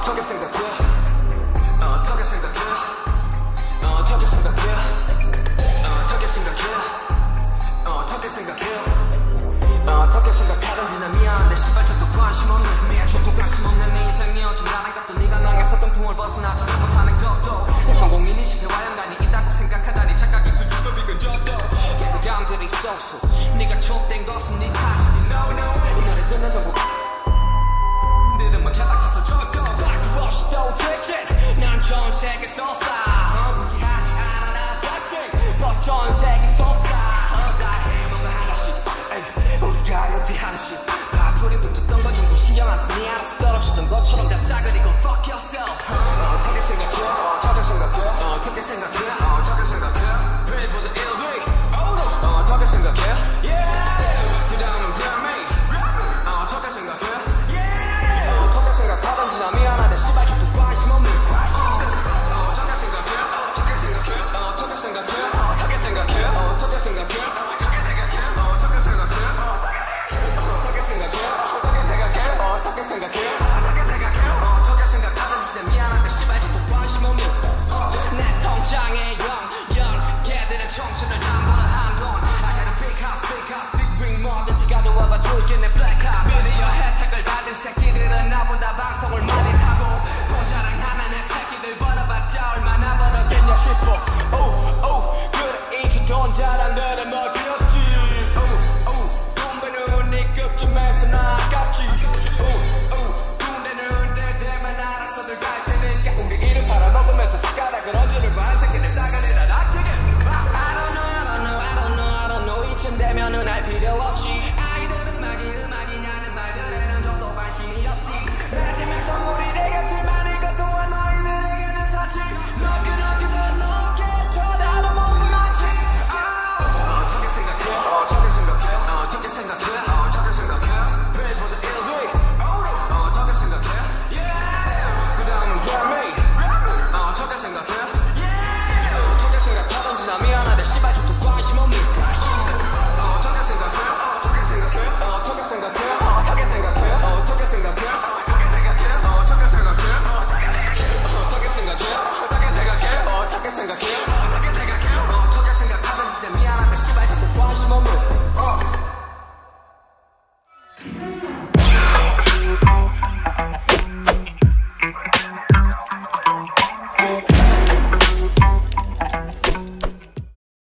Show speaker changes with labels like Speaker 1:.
Speaker 1: 어떻게 생각해? 어떻게 생각해? 어떻게 생각해? 어떻게 생각해? 어떻게 생각해? 어떻게 생각하는지 난 셔도 관심 없는 미안 저도 관심 없는 인생이 어쩜 나랑 같던 네가 망했었던 통을 벗어나지 못하는 것도 성공인 이식의 와연단이 있다고 생각하다니 착각이 수준도 비근적도 개구감들이 있었어 네가 촉된 것은 네 탓이니 no no. 이 노래 듣는 전부 뭐- Jones check, it's all I can't.